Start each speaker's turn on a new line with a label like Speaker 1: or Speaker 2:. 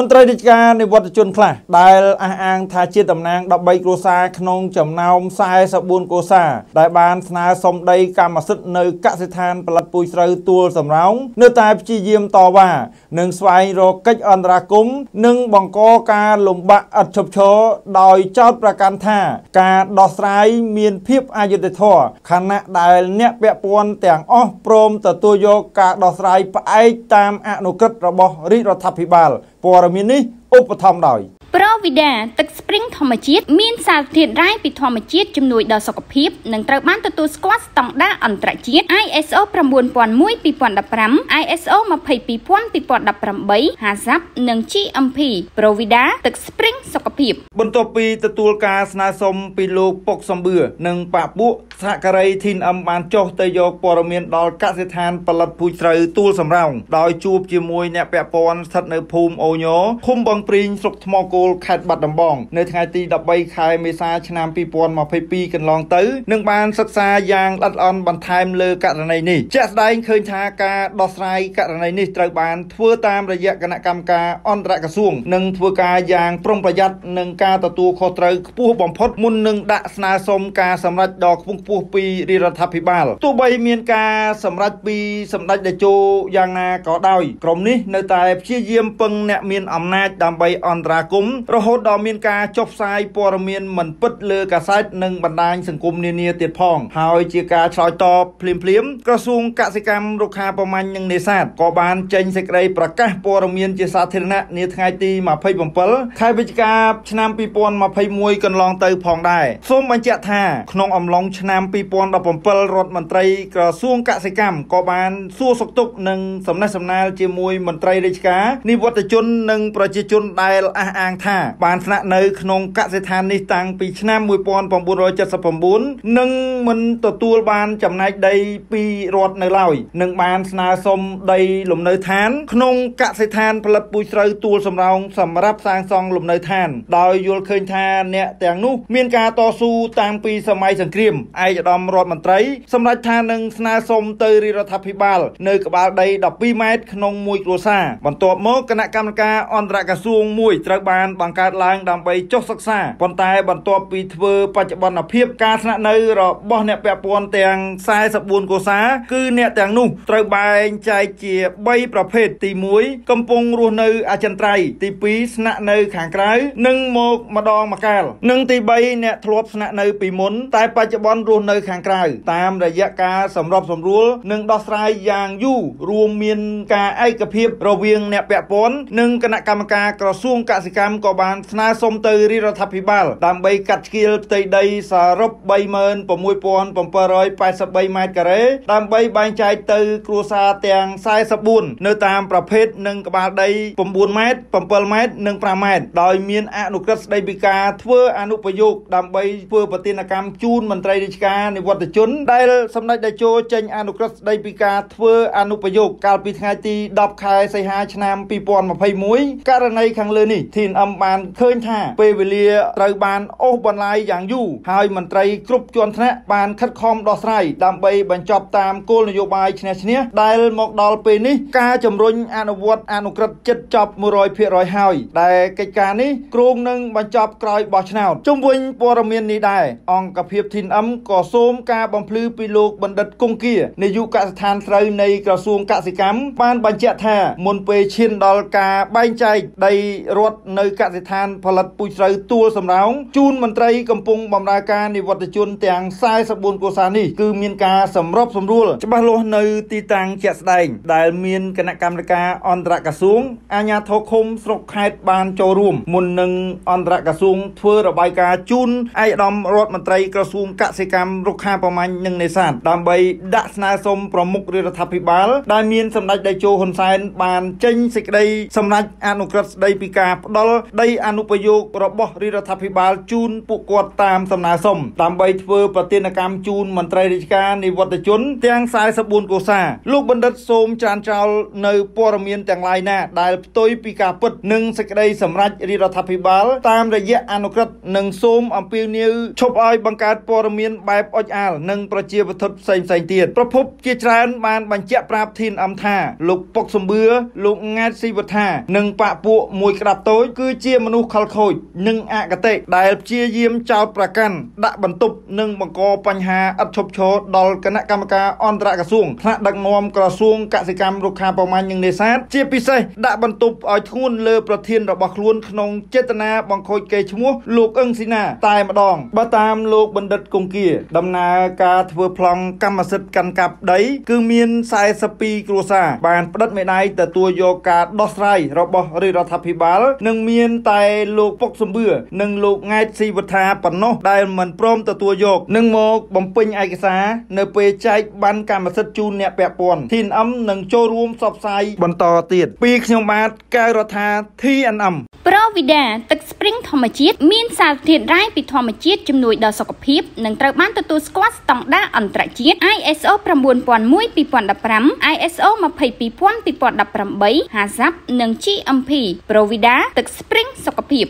Speaker 1: មន្ត្រីរាជការនិវត្តជនខ្លះដែលអះអាងថាជាតំណាង13គ្រួសារក្នុងចំណោម44គ្រួសារដែលបានស្នើសុំដីកម្មសិទ្ធិនៅកសិដ្ឋានផលិតពូជស្រូវទួលសំរោងនៅតែព្យាយាមតវ៉ានិងស្វែងរកកិច្ចអន្តរាគមន៍និងបង្កការលំបាកឥតឈប់ឈរដោយចោទប្រកាន់ថា ការដោះស្រាយមានភាពអយុត្តិធម៌ខណៈដែលអ្នកពាក់ព័ន្ធទាំងអស់ព្រមទទួលយកការដោះស្រាយផ្អែកតាមអនុក្រឹត្យរបស់រាជរដ្ឋាភិបាលព័ត៌មាននេះឧបត្ថម្ភដោយ
Speaker 2: ប្រូ វីដាទឹកស្ព្រីងធម្មជាតិមានសារធាតុរ៉ែពីធម្មជាតិជំនួយដល់សុខភាពនិងត្រូវបានទទួលស្គាល់ស្តង់ដារអន្តរជាតិ ISO 9001:2015 ISO 22000:2018 HACCP និង GMP ប្រូវីដាទឹកស្ព្រីងសុខភាព
Speaker 1: បន្ទាប់ពីទទួលការស្នើសុំពីលោកពុកសំបឿនិងប៉ាពួកសហការីធីនអឹមបានចុះទៅយកព័ត៌មានដល់កសិដ្ឋានផលិតពូជស្រូវទួលសំរោងដោយជួបជាមួយអ្នកពាក់ព័ន្ធស្ថិតនៅភូមិអូញោឃុំបឹងព្រីងស្រុកថ្មគោលខេត្តបាត់ដំបង នៅថ្ងៃទី13ខែមេសាឆ្នាំ2022កន្លងទៅនឹងបានសិក្សាយ៉ាងល្អិតល្អន់បន្ថែមលើករណីនេះជាក់ស្ដែងឃើញថាការដោះស្រាយករណីនេះត្រូវបានធ្វើតាមរយៈគណៈកម្មការអន្តរក្រសួងនិងធ្វើការយ៉ាងប្រុងប្រយ័ត្ននិងការទទួលខុសត្រូវខ្ពស់បំផុតមុននឹងដាក់ស្នើសុំការសម្រេចដ៏ខ្ពង់ខ្ពស់ពីរាជរដ្ឋាភិបាលទោះបីមានការសម្រេចពីសម្ដេចតេជោយ៉ាងណាក៏ដោយក្រុមនេះនៅតែព្យាយាមពឹងអ្នកមានអំណាចដើម្បីអន្តរាគមន៍រហូតដល់មានការចុះផ្សាយព័ត៌មានមិនពិតលើកាសែតនិងបណ្ដាញសង្គមនានាទៀតផង ហើយជាការឆ្លើយតបភ្លាមភ្លាមក្រសួងកសិកម្មរុក្ខាប្រមាញ់និងនេសាទក៏បានចេញសេចក្តីប្រកាសព័ត៌មានជាសាធារណៈនាថ្ងៃទី27ខែវិច្ឆិកាឆ្នាំ2021កន្លងទៅផងដែរសូមបញ្ជាក់ថាក្នុងអំឡុងឆ្នាំ2017រដ្ឋមន្ត្រីក្រសួងកសិកម្មក៏បានសួរសុខទុក្ខនិងសំណេះសំណាលជាមួយមន្ត្រីរាជការនិវត្តជននិងប្រជាជនដែលអះអាងថាបានស្នាក់នៅក្នុងកសិដ្ឋាននេះតាំងពីឆ្នាំ1979និងមិនទទួលបានចំណែកដីពីរដ្ឋនៅឡើយនិងបានស្នើសុំដីលំនៅឋាន ក្នុងកសិដ្ឋានផលិតពូជស្រូវទួលសំរោងសម្រាប់សាងសង់លំនៅឋាន ដោយយល់ឃើញថាអ្នកទាំងនោះមានការតស៊ូតាំងពីសម័យសង្គ្រាមឯកឧត្តមរដ្ឋមន្ត្រីសម្រាប់ថានឹងស្នើសុំទៅរាជរដ្ឋាភិបាលនៅក្បាលដី12ម៉ែត្រក្នុងមួយគ្រួសារបន្ទាប់មកគណៈកម្មការអន្តរក្រសួងមួយត្រូវបានបង្កើតឡើងដើម្បីចុះសិក្សាប៉ុន្តែបន្ទាប់ពីធ្វើបច្ចុប្បន្នភាពការស្នាក់នៅរបស់អ្នកពាក់ព័ន្ធទាំង44គ្រួសារគឺអ្នកទាំងនោះត្រូវបែងចែកជា3ប្រភេទទី1កំពុងរស់នៅអចិន្ត្រៃយ៍ទី2ស្នាក់នៅខាងក្រៅនិងមកម្ដងម្កាលនិងទី3អ្នកធ្លាប់ស្នាក់នៅពីមុនតែបច្ចុប្បន្នរស់នៅខាងក្រៅតាមរយៈការសម្របសម្រួលនិងដោះស្រាយយ៉ាងយូររួមមានការឯកភាពរវាងអ្នកពាក់ព័ន្ធនិងគណៈកម្មការក្រសួងកសិកម្មក៏បានស្នើសុំទៅរាជរដ្ឋាភិបាលដើម្បីកាត់ឆ្កៀលផ្ទៃដីសរុប36783ម៉ែត្រការ៉េដើម្បីបែងចែកទៅគ្រួសារទាំង44នៅតាមប្រភេទនិងក្បាលដី9ម៉ែត្រ7ម៉ែត្រនិង5ម៉ែត្រដោយមានអនុក្រឹត្យស្តីពីការធ្វើអនុប្រយោគដើម្បីធ្វើប្រតិកម្មជូនមន្ត្រីរាជការនិវត្តជនដែលសម្ដេចតេជោចេញអនុក្រឹត្យស្តីពីការធ្វើអនុប្រយោគកាលពីថ្ងៃទី10ខែសីហាឆ្នាំ2021ករណីខាងលើនេះ TNM បានឃើញថាពេលវេលាត្រូវបានអូសបន្លាយយ៉ាងយូរហើយមន្ត្រីគ្រប់ជាន់ថ្នាក់បានខិតខំដោះស្រាយដើម្បីបញ្ចប់តាមគោលនយោបាយឈ្នះឈ្នះដែលមកដល់ពេលនេះការជំរុញអនុវត្តអនុក្រឹត្យចិត្តចប់100%ហើយដែលកិច្ចការនេះគ្រោងនឹងបញ្ចប់ក្រោយបោះឆ្នោតជុំវិញព័ត៌មាននេះដែរអង្គភាព TNM ក៏សូមការបំភ្លឺពីលោកបណ្ឌិតគង្គគានាយកកសិដ្ឋានស្រូវនៃក្រសួងកសិកម្មបានបញ្ជាក់ថាមុនពេលឈានដល់ការបែងចែកដីរដ្ឋនៅកសិដ្ឋានផលិតពូជស្រូវទួលសំរោងជូនមន្ត្រីកំពុងបម្រើការនិវត្តជនទាំង44គ្រួសារនេះគឺមានការសម្របសម្រួលច្បាស់លាស់នៅទីតាំងជាក់ស្ដែងដែលមានគណៈកម្មការអន្តរក្រសួងអាជ្ញាធរឃុំស្រុកខេត្តបានចូលរួមមុននឹងអន្តរក្រសួងធ្វើរបាយការណ៍ជូនឯកឧត្តមរដ្ឋមន្ត្រីក្រសួងកសិកម្មរុក្ខាប្រមាញ់និងនេសាទដើម្បីដាក់ស្នើសុំប្រមុខរាជរដ្ឋាភិបាលដែលមានសម្ដេចតេជោហ៊ុនសែនបានចេញសេចក្តីសម្រេចអនុក្រឹត្យស្តីពីការផ្ដល់ដីអនុប្រយោគរបស់របស់រាជរដ្ឋាភិបាលជូនពួកគាត់តាមសំណើសុំដើម្បីធ្វើប្រតិណកម្មជូនមន្ត្រីរាជការនិវត្តជនទាំង44កុសាលោកបណ្ឌិតសូមចានចោលនៅព័ត៌មានទាំងឡាយណាដែលផ្ទុយពីការពិតនិងសេចក្តីសម្រេចរាជរដ្ឋាភិបាលតាមរយៈអនុក្រឹត្យនិងសូមអំពាវនាវឈប់ឲ្យបង្កើតព័ត៌មានបែបអុចអាលនិងប្រជាវត្ថុផ្សេងផ្សេងទៀតប្រភពជាច្រើនបានបញ្ជាក់ប្រាប់ធីនអឹមថាលោកពុកសំបឿលោកង៉ែតស៊ីវថានិងបាក់ពួកមួយក្តាប់តូចគឺជាមនុស្សខលខូចនិងអកតេដែលព្យាយាមចោទប្រកាន់ដាក់បន្ទប់និងបង្កបញ្ហាឥតឈប់ឈរដល់គណៈកម្មការអន្តរក្រសួងថ្នាក់ដឹកនាំក្រសួងកសិកម្មរុក្ខាប្រមាញ់និងនេសាទជាពិសេសដាក់បន្ទប់ឲ្យធ្ងន់លើប្រធានរបស់ខ្លួនក្នុងចេតនាបង្ខូចកេរ្តិ៍ឈ្មោះលោកអឹងស៊ីណាតែម្ដងបើតាមលោកបណ្ឌិតគង្គាដំណើរការធ្វើប្លង់កម្មសិទ្ធិកាន់កាប់ដី គឺមាន42គ្រួសារបានផ្តិតមេដៃទទួលយកការដោះស្រាយរបស់រាជរដ្ឋាភិបាលនិងមានតែលោកពុកសំបឿនិងលោកង៉ែតស៊ីវថាប៉ុណ្ណោះដែលមិនព្រមទទួលយកនឹងមកបំពេញឯកសារនៅពេលចែកបានកម្មសិទ្ធិជូនអ្នកពាក់ព័ន្ធ TNM នឹងចូលរួមផ្សព្វផ្សាយបន្តទៀតពីខ្ញុំបាទកៅរដ្ឋា TNM
Speaker 2: ប្រូវីដាទឹកស្ព្រីងធម្មជាតិមានសារធាតុរ៉ែពីធម្មជាតិជំនួយដល់សុខភាពនិងត្រូវបានទទួលស្គាល់ស្តង់ដារអន្តរជាតិ ISO 9001:2015 ISO 22000:2018 HACCP និង GMP ប្រូវីដាទឹកស្ព្រីងសុខភាព